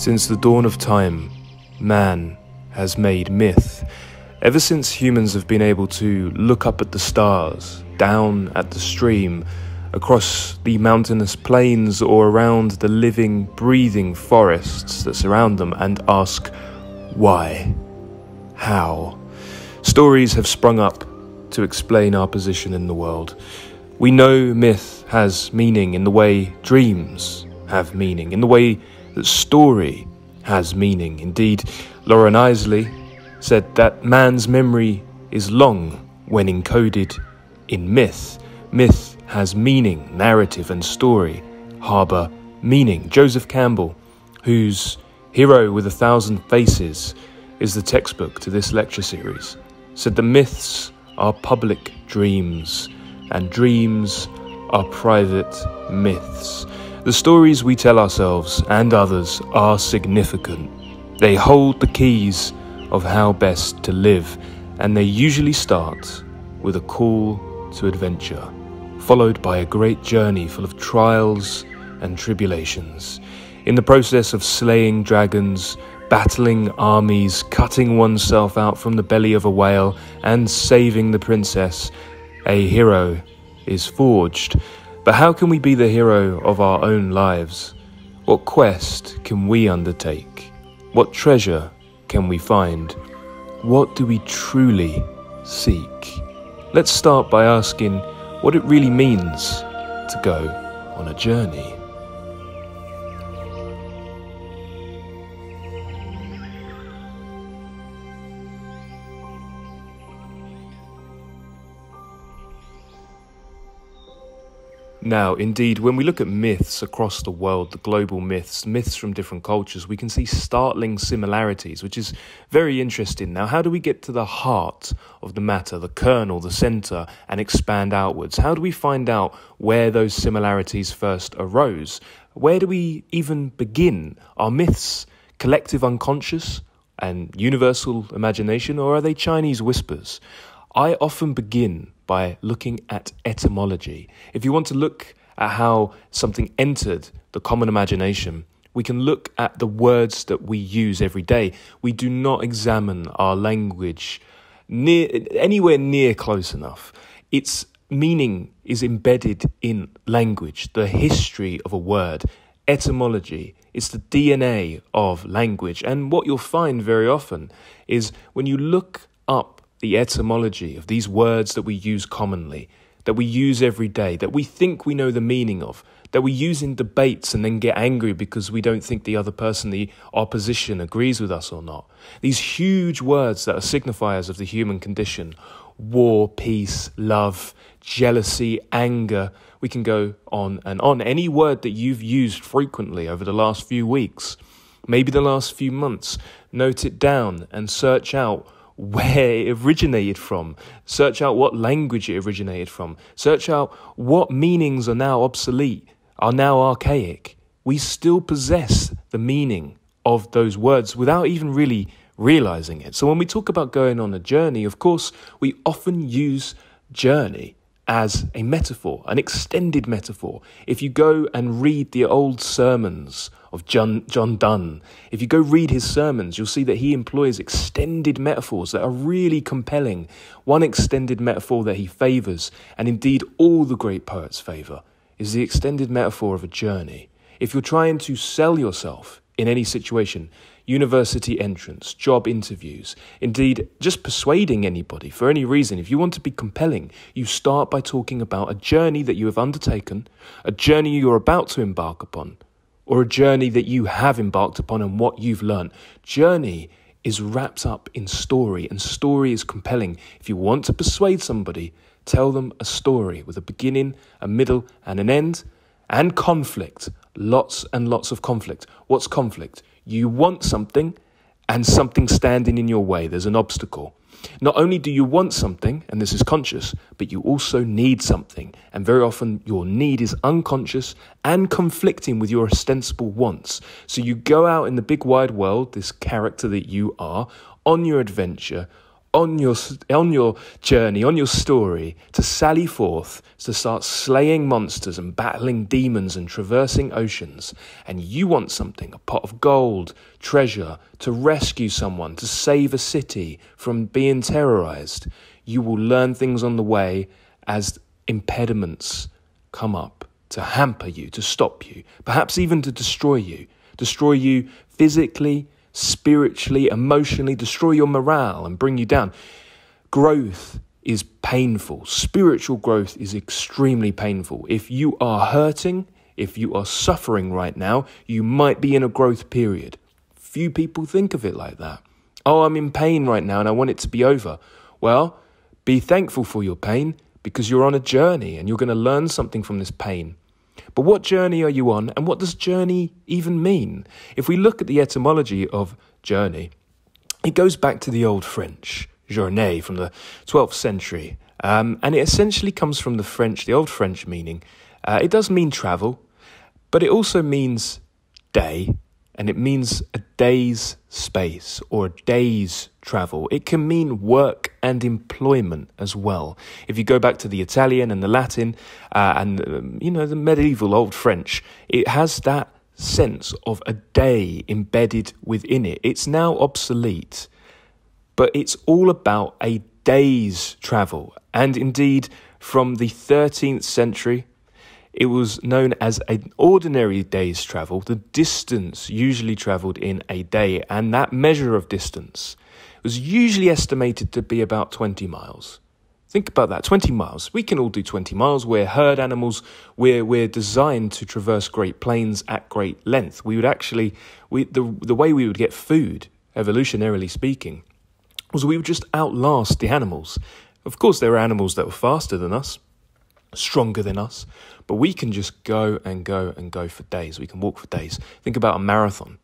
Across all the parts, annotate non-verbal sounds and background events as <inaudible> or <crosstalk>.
Since the dawn of time, man has made myth. Ever since humans have been able to look up at the stars, down at the stream, across the mountainous plains, or around the living, breathing forests that surround them, and ask, why? How? Stories have sprung up to explain our position in the world. We know myth has meaning in the way dreams have meaning, in the way that story has meaning. Indeed, Loren Eiseley said that man's memory is long when encoded in myth. Myth has meaning, narrative, and story harbour meaning. Joseph Campbell, whose Hero with a Thousand Faces is the textbook to this lecture series, said the myths are public dreams, and dreams are private myths. The stories we tell ourselves and others are significant. They hold the keys of how best to live, and they usually start with a call to adventure, followed by a great journey full of trials and tribulations. In the process of slaying dragons, battling armies, cutting oneself out from the belly of a whale, and saving the princess, a hero is forged. But how can we be the hero of our own lives? What quest can we undertake? What treasure can we find? What do we truly seek? Let's start by asking what it really means to go on a journey. Now, indeed, when we look at myths across the world, the global myths, myths from different cultures, we can see startling similarities, which is very interesting. Now, how do we get to the heart of the matter, the kernel, the center, and expand outwards? How do we find out where those similarities first arose? Where do we even begin? Are myths collective unconscious and universal imagination, or are they Chinese whispers? I often begin by looking at etymology. If you want to look at how something entered the common imagination, we can look at the words that we use every day. We do not examine our language near, anywhere near close enough. Its meaning is embedded in language, the history of a word, etymology. It's the DNA of language. And what you'll find very often is when you look up the etymology of these words that we use commonly, that we use every day, that we think we know the meaning of, that we use in debates and then get angry because we don't think the other person, the opposition, agrees with us or not. These huge words that are signifiers of the human condition war, peace, love, jealousy, anger. We can go on and on. Any word that you've used frequently over the last few weeks, maybe the last few months, note it down and search out where it originated from. Search out what language it originated from. Search out what meanings are now obsolete, are now archaic. We still possess the meaning of those words without even really realizing it. So when we talk about going on a journey, of course, we often use journey as a metaphor, an extended metaphor. If you go and read the old sermons of John, John Donne, if you go read his sermons, you'll see that he employs extended metaphors that are really compelling. One extended metaphor that he favours, and indeed all the great poets favour, is the extended metaphor of a journey. If you're trying to sell yourself in any situation, university entrance, job interviews, indeed, just persuading anybody for any reason. If you want to be compelling, you start by talking about a journey that you have undertaken, a journey you're about to embark upon, or a journey that you have embarked upon and what you've learned. Journey is wrapped up in story, and story is compelling. If you want to persuade somebody, tell them a story with a beginning, a middle, and an end, and conflict. Lots and lots of conflict. What's conflict? You want something and something standing in your way. There's an obstacle. Not only do you want something, and this is conscious, but you also need something. And very often your need is unconscious and conflicting with your ostensible wants. So you go out in the big wide world, this character that you are, on your adventure, on your on your journey, on your story, to sally forth, to start slaying monsters and battling demons and traversing oceans, and you want something, a pot of gold, treasure, to rescue someone, to save a city from being terrorized, you will learn things on the way as impediments come up to hamper you, to stop you, perhaps even to destroy you, destroy you physically, spiritually, emotionally, destroy your morale and bring you down. Growth is painful. Spiritual growth is extremely painful. If you are hurting, if you are suffering right now, you might be in a growth period. Few people think of it like that. Oh, I'm in pain right now and I want it to be over. Well, be thankful for your pain because you're on a journey and you're going to learn something from this pain. But what journey are you on, and what does journey even mean? If we look at the etymology of journey, it goes back to the Old French, journée, from the 12th century. Um, and it essentially comes from the French, the Old French meaning. Uh, it does mean travel, but it also means day and it means a day's space or a day's travel. It can mean work and employment as well. If you go back to the Italian and the Latin uh, and um, you know the medieval Old French, it has that sense of a day embedded within it. It's now obsolete, but it's all about a day's travel. And indeed, from the 13th century it was known as an ordinary day's travel, the distance usually travelled in a day, and that measure of distance was usually estimated to be about 20 miles. Think about that 20 miles. We can all do 20 miles. We're herd animals. We're, we're designed to traverse great plains at great length. We would actually, we, the, the way we would get food, evolutionarily speaking, was we would just outlast the animals. Of course, there are animals that were faster than us, stronger than us, but we can just go and go and go for days. We can walk for days. Think about a marathon.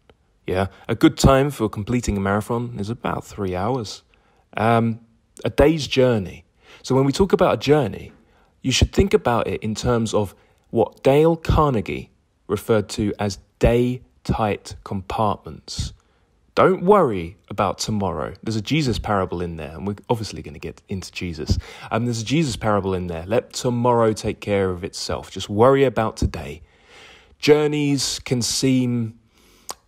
Yeah, a good time for completing a marathon is about three hours. Um, a day's journey. So when we talk about a journey, you should think about it in terms of what Dale Carnegie referred to as day tight compartments. Don't worry about tomorrow. There's a Jesus parable in there, and we're obviously going to get into Jesus. Um, there's a Jesus parable in there. Let tomorrow take care of itself. Just worry about today. Journeys can seem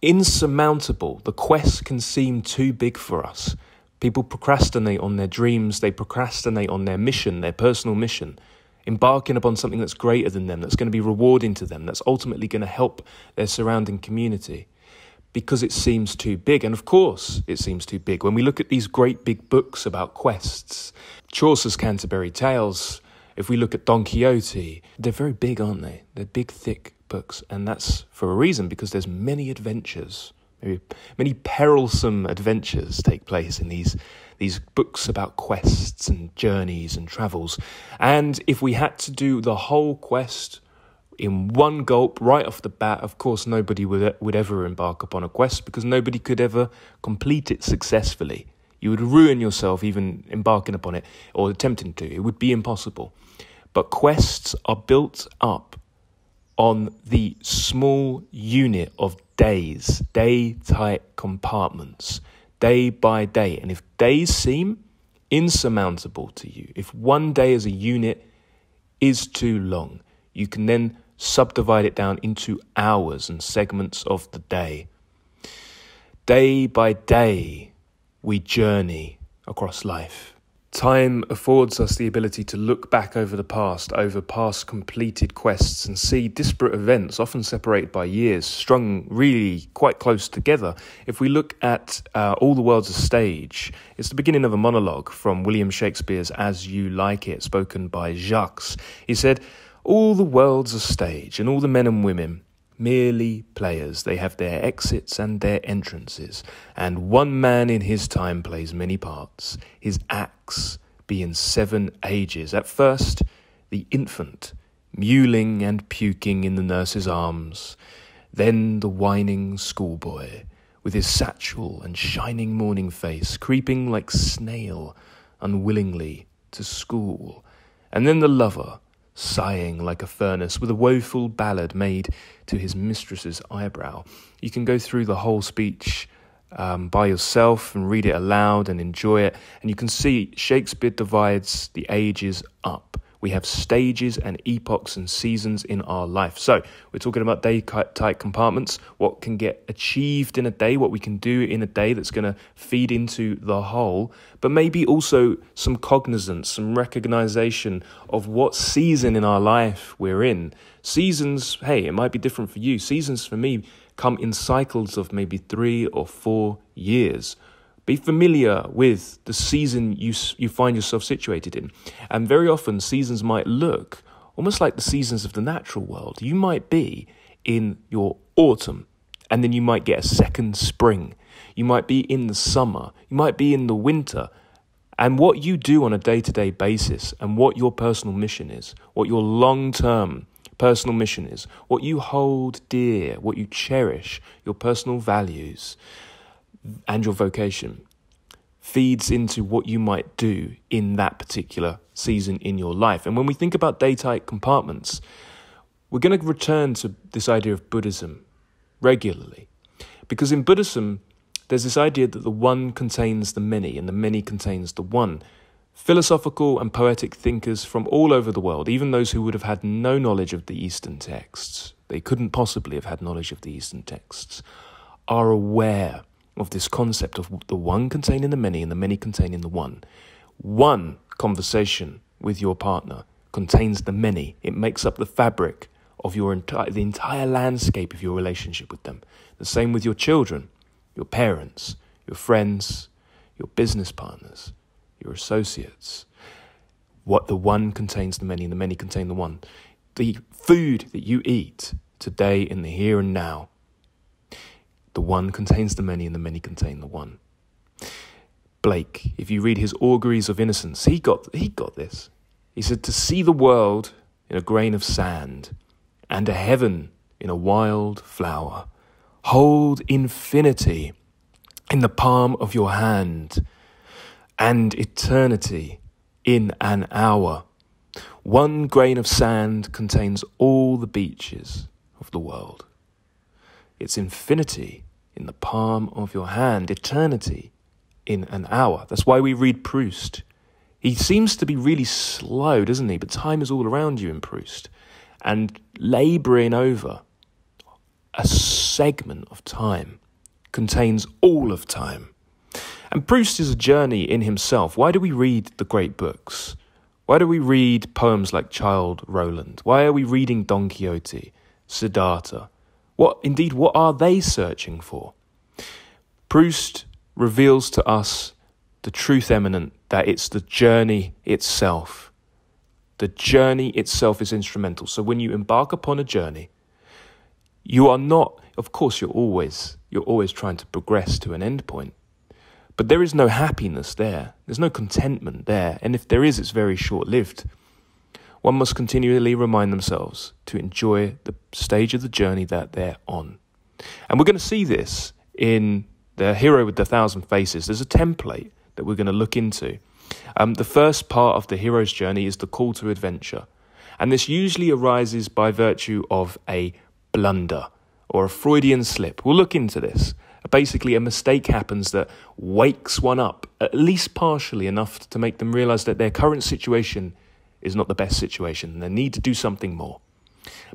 insurmountable. The quest can seem too big for us. People procrastinate on their dreams, they procrastinate on their mission, their personal mission, embarking upon something that's greater than them, that's going to be rewarding to them, that's ultimately going to help their surrounding community because it seems too big. And of course, it seems too big. When we look at these great big books about quests, Chaucer's Canterbury Tales, if we look at Don Quixote, they're very big, aren't they? They're big, thick books. And that's for a reason because there's many adventures. Maybe many perilsome adventures take place in these these books about quests and journeys and travels. And if we had to do the whole quest in one gulp right off the bat. Of course, nobody would, would ever embark upon a quest because nobody could ever complete it successfully. You would ruin yourself even embarking upon it or attempting to. It would be impossible. But quests are built up on the small unit of days, day tight compartments, day by day. And if days seem insurmountable to you, if one day as a unit is too long, you can then subdivide it down into hours and segments of the day. Day by day, we journey across life. Time affords us the ability to look back over the past, over past completed quests, and see disparate events, often separated by years, strung really quite close together. If we look at uh, All the World's a Stage, it's the beginning of a monologue from William Shakespeare's As You Like It, spoken by Jacques. He said, all the world's a stage, and all the men and women merely players. They have their exits and their entrances, and one man in his time plays many parts, his acts being seven ages. At first, the infant, mewling and puking in the nurse's arms, then the whining schoolboy, with his satchel and shining morning face, creeping like snail unwillingly to school, and then the lover, sighing like a furnace, with a woeful ballad made to his mistress's eyebrow. You can go through the whole speech um, by yourself and read it aloud and enjoy it. And you can see Shakespeare divides the ages up. We have stages and epochs and seasons in our life. So, we're talking about day tight compartments, what can get achieved in a day, what we can do in a day that's going to feed into the whole, but maybe also some cognizance, some recognition of what season in our life we're in. Seasons, hey, it might be different for you. Seasons for me come in cycles of maybe three or four years. Be familiar with the season you, you find yourself situated in. And very often, seasons might look almost like the seasons of the natural world. You might be in your autumn, and then you might get a second spring. You might be in the summer. You might be in the winter. And what you do on a day to day basis, and what your personal mission is, what your long term personal mission is, what you hold dear, what you cherish, your personal values, and your vocation feeds into what you might do in that particular season in your life. And when we think about day tight compartments, we're going to return to this idea of Buddhism regularly. Because in Buddhism, there's this idea that the one contains the many and the many contains the one. Philosophical and poetic thinkers from all over the world, even those who would have had no knowledge of the Eastern texts, they couldn't possibly have had knowledge of the Eastern texts, are aware of this concept of the one containing the many and the many containing the one. One conversation with your partner contains the many. It makes up the fabric of your entire the entire landscape of your relationship with them. The same with your children, your parents, your friends, your business partners, your associates. What the one contains the many and the many contain the one. The food that you eat today in the here and now the one contains the many, and the many contain the one. Blake, if you read his Auguries of Innocence, he got, he got this. He said, To see the world in a grain of sand, and a heaven in a wild flower. Hold infinity in the palm of your hand, and eternity in an hour. One grain of sand contains all the beaches of the world. Its infinity in the palm of your hand, eternity in an hour. That's why we read Proust. He seems to be really slow, doesn't he? But time is all around you in Proust. And labouring over a segment of time contains all of time. And Proust is a journey in himself. Why do we read the great books? Why do we read poems like Childe Roland? Why are we reading Don Quixote, Siddhartha, what indeed what are they searching for? Proust reveals to us the truth eminent that it's the journey itself. The journey itself is instrumental. So when you embark upon a journey, you are not of course you're always you're always trying to progress to an end point. But there is no happiness there. There's no contentment there. And if there is, it's very short lived one must continually remind themselves to enjoy the stage of the journey that they're on. And we're going to see this in the hero with the thousand faces. There's a template that we're going to look into. Um, the first part of the hero's journey is the call to adventure. And this usually arises by virtue of a blunder or a Freudian slip. We'll look into this. Basically, a mistake happens that wakes one up, at least partially enough to make them realize that their current situation is not the best situation. They need to do something more.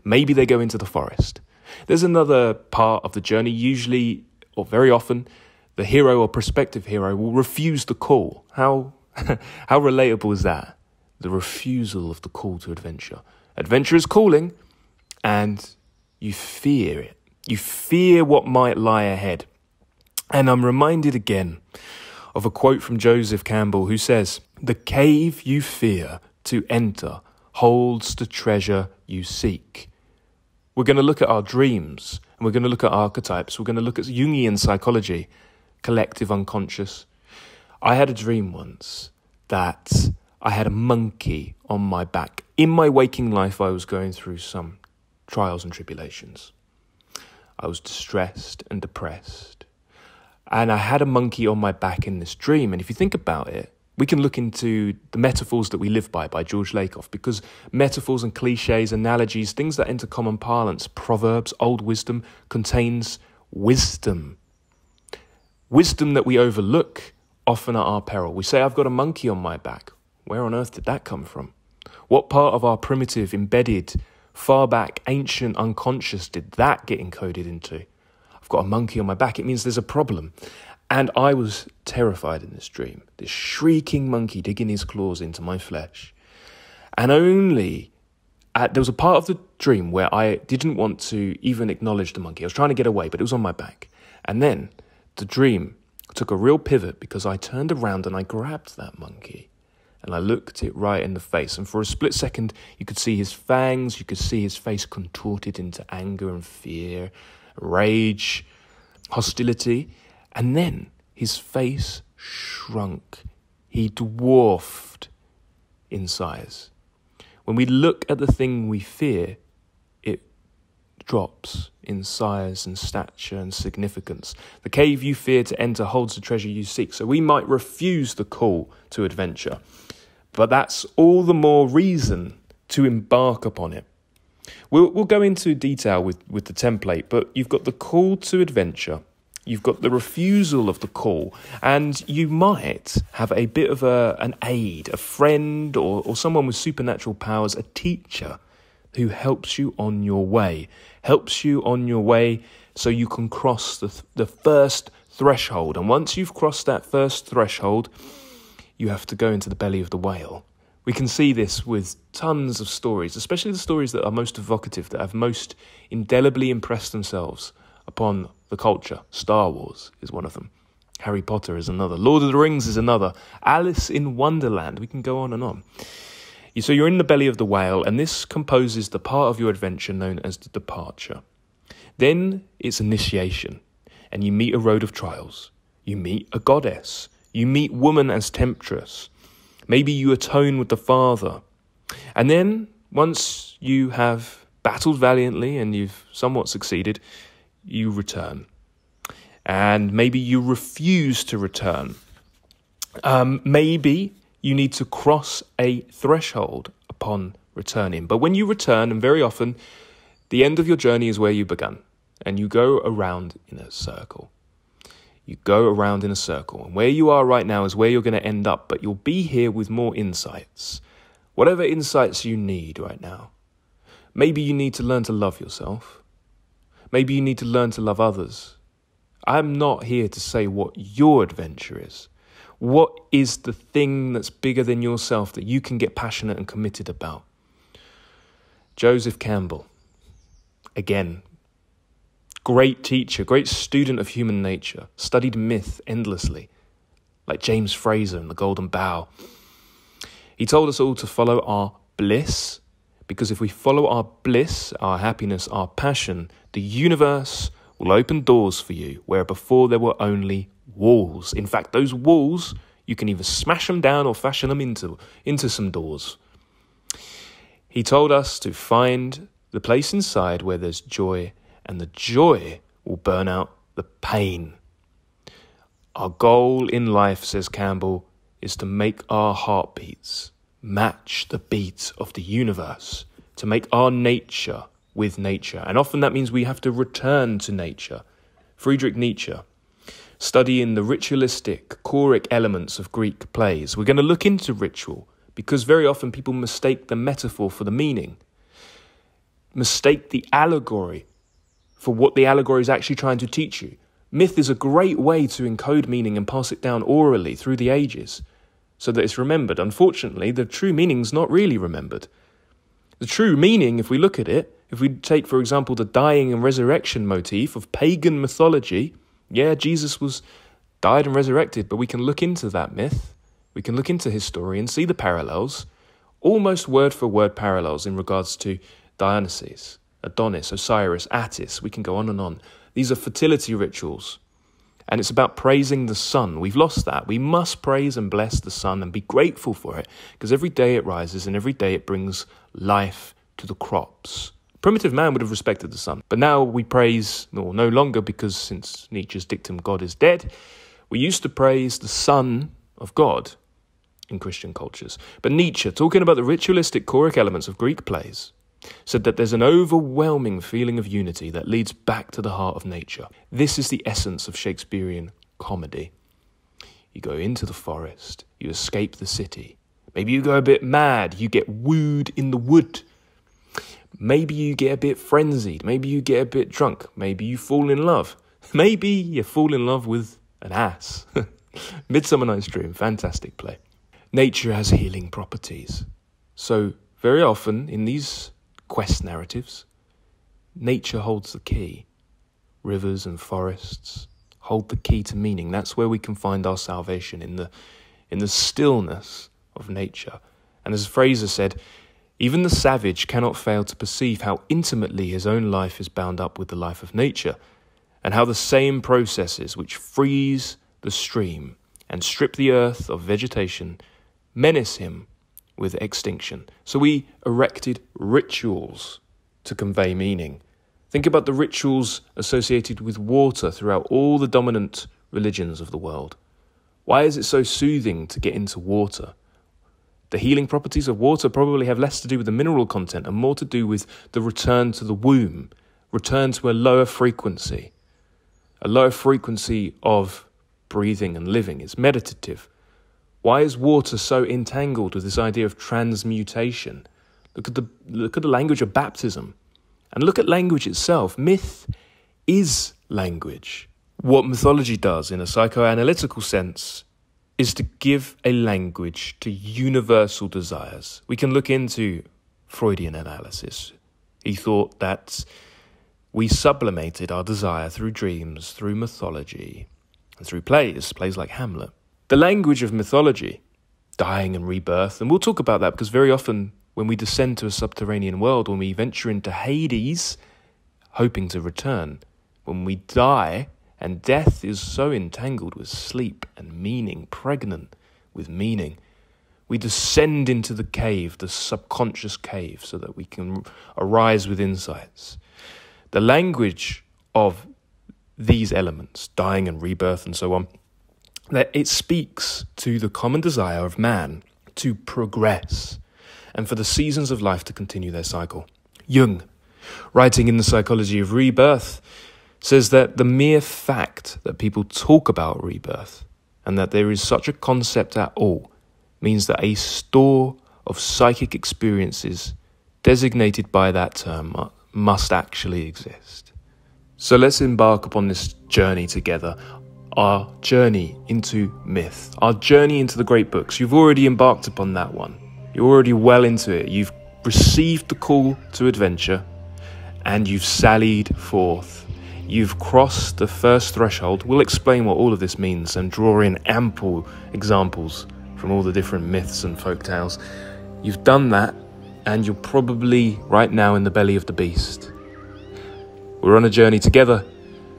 Maybe they go into the forest. There's another part of the journey, usually or very often, the hero or prospective hero will refuse the call. How, <laughs> how relatable is that? The refusal of the call to adventure. Adventure is calling, and you fear it. You fear what might lie ahead. And I'm reminded again of a quote from Joseph Campbell who says, The cave you fear to enter holds the treasure you seek. We're going to look at our dreams and we're going to look at archetypes. We're going to look at Jungian psychology, collective unconscious. I had a dream once that I had a monkey on my back. In my waking life, I was going through some trials and tribulations. I was distressed and depressed. And I had a monkey on my back in this dream. And if you think about it, we can look into the metaphors that we live by by George Lakoff because metaphors and cliches, analogies, things that enter common parlance, proverbs, old wisdom contains wisdom. wisdom that we overlook, often at our peril. We say, I've got a monkey on my back. Where on earth did that come from? What part of our primitive, embedded, far back, ancient unconscious did that get encoded into? I've got a monkey on my back. It means there's a problem. And I was terrified in this dream. This shrieking monkey digging his claws into my flesh. And only at, there was a part of the dream where I didn't want to even acknowledge the monkey. I was trying to get away, but it was on my back. And then the dream took a real pivot because I turned around and I grabbed that monkey and I looked it right in the face. And for a split second, you could see his fangs, you could see his face contorted into anger and fear, rage, hostility. And then his face shrunk. He dwarfed in size. When we look at the thing we fear, it drops in size and stature and significance. The cave you fear to enter holds the treasure you seek. So we might refuse the call to adventure, but that's all the more reason to embark upon it. We'll, we'll go into detail with, with the template, but you've got the call to adventure You've got the refusal of the call, and you might have a bit of a, an aid, a friend, or, or someone with supernatural powers, a teacher who helps you on your way, helps you on your way so you can cross the, the first threshold. And once you've crossed that first threshold, you have to go into the belly of the whale. We can see this with tons of stories, especially the stories that are most evocative, that have most indelibly impressed themselves upon the culture. Star Wars is one of them. Harry Potter is another. Lord of the Rings is another. Alice in Wonderland. We can go on and on. So you're in the belly of the whale, and this composes the part of your adventure known as the departure. Then it's initiation, and you meet a road of trials. You meet a goddess. You meet woman as temptress. Maybe you atone with the Father. And then, once you have battled valiantly and you've somewhat succeeded, you return. And maybe you refuse to return. Um, maybe you need to cross a threshold upon returning. But when you return, and very often, the end of your journey is where you began, and you go around in a circle. You go around in a circle, and where you are right now is where you're going to end up, but you'll be here with more insights. Whatever insights you need right now. Maybe you need to learn to love yourself. Maybe you need to learn to love others. I'm not here to say what your adventure is. What is the thing that's bigger than yourself that you can get passionate and committed about? Joseph Campbell, again, great teacher, great student of human nature, studied myth endlessly, like James Frazer in the Golden Bough. He told us all to follow our bliss because if we follow our bliss, our happiness, our passion, the universe will open doors for you where before there were only walls. In fact, those walls, you can either smash them down or fashion them into, into some doors. He told us to find the place inside where there's joy, and the joy will burn out the pain. Our goal in life, says Campbell, is to make our heartbeats match the beat of the universe, to make our nature with nature. And often that means we have to return to nature. Friedrich Nietzsche, studying the ritualistic, choric elements of Greek plays. We're going to look into ritual because very often people mistake the metaphor for the meaning, mistake the allegory for what the allegory is actually trying to teach you. Myth is a great way to encode meaning and pass it down orally through the ages so that it's remembered. Unfortunately, the true meaning's not really remembered. The true meaning, if we look at it, if we take, for example, the dying and resurrection motif of pagan mythology, yeah, Jesus was died and resurrected, but we can look into that myth, we can look into his story and see the parallels, almost word for word parallels in regards to Dionysus, Adonis, Osiris, Attis. We can go on and on. These are fertility rituals and it's about praising the sun. We've lost that. We must praise and bless the sun and be grateful for it because every day it rises and every day it brings life to the crops. Primitive man would have respected the sun, but now we praise, or no longer because since Nietzsche's dictum, God is dead, we used to praise the Son of God in Christian cultures. But Nietzsche, talking about the ritualistic choric elements of Greek plays, said that there's an overwhelming feeling of unity that leads back to the heart of nature. This is the essence of Shakespearean comedy. You go into the forest, you escape the city. Maybe you go a bit mad, you get wooed in the wood. Maybe you get a bit frenzied, maybe you get a bit drunk, maybe you fall in love. <laughs> Maybe you fall in love with an ass. <laughs> Midsummer Night's Dream, fantastic play. Nature has healing properties. So, very often in these quest narratives, nature holds the key. Rivers and forests hold the key to meaning. That's where we can find our salvation in the in the stillness of nature. And as Frazer said, even the savage cannot fail to perceive how intimately his own life is bound up with the life of nature, and how the same processes which freeze the stream and strip the earth of vegetation menace him with extinction. So we erected rituals to convey meaning. Think about the rituals associated with water throughout all the dominant religions of the world. Why is it so soothing to get into water? The healing properties of water probably have less to do with the mineral content and more to do with the return to the womb, return to a lower frequency. A lower frequency of breathing and living is meditative. Why is water so entangled with this idea of transmutation? Look at the, look at the language of baptism. And look at language itself. Myth is language. What mythology does in a psychoanalytical sense is to give a language to universal desires. We can look into Freudian analysis. He thought that we sublimated our desire through dreams, through mythology, and through plays, plays like Hamlet. The language of mythology, dying and rebirth, and we'll talk about that because very often when we descend to a subterranean world, when we venture into Hades, hoping to return, when we die, and death is so entangled with sleep and meaning, pregnant with meaning, we descend into the cave, the subconscious cave, so that we can arise with insights. The language of these elements, dying and rebirth and so on, that it speaks to the common desire of man to progress and for the seasons of life to continue their cycle. Jung, writing in The Psychology of Rebirth, says that the mere fact that people talk about rebirth and that there is such a concept at all means that a store of psychic experiences designated by that term must actually exist. So let's embark upon this journey together our journey into myth, our journey into the great books. You've already embarked upon that one. You're already well into it. You've received the call to adventure and you've sallied forth. You've crossed the first threshold. We'll explain what all of this means and draw in ample examples from all the different myths and folk tales. You've done that, and you're probably right now in the belly of the beast. We're on a journey together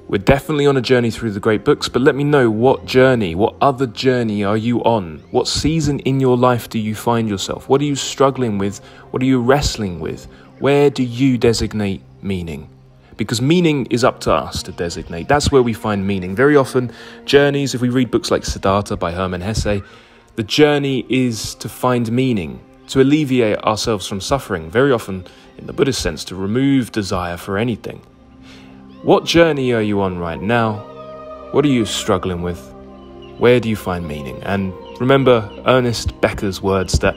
we're definitely on a journey through the great books, but let me know what journey, what other journey are you on? What season in your life do you find yourself? What are you struggling with? What are you wrestling with? Where do you designate meaning? Because meaning is up to us to designate. That's where we find meaning. Very often, journeys, if we read books like Siddhartha by Hermann Hesse, the journey is to find meaning, to alleviate ourselves from suffering. Very often, in the Buddhist sense, to remove desire for anything. What journey are you on right now? What are you struggling with? Where do you find meaning? And remember Ernest Becker's words that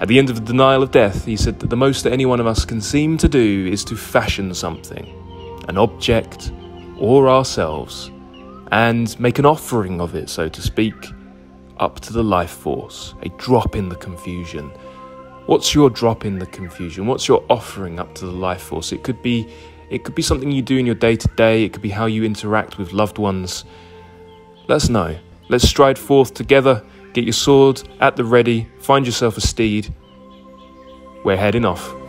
at the end of the denial of death, he said that the most that any one of us can seem to do is to fashion something, an object or ourselves, and make an offering of it, so to speak, up to the life force, a drop in the confusion. What's your drop in the confusion? What's your offering up to the life force? It could be it could be something you do in your day to day, it could be how you interact with loved ones. Let us know. Let's stride forth together, get your sword at the ready, find yourself a steed. We're heading off.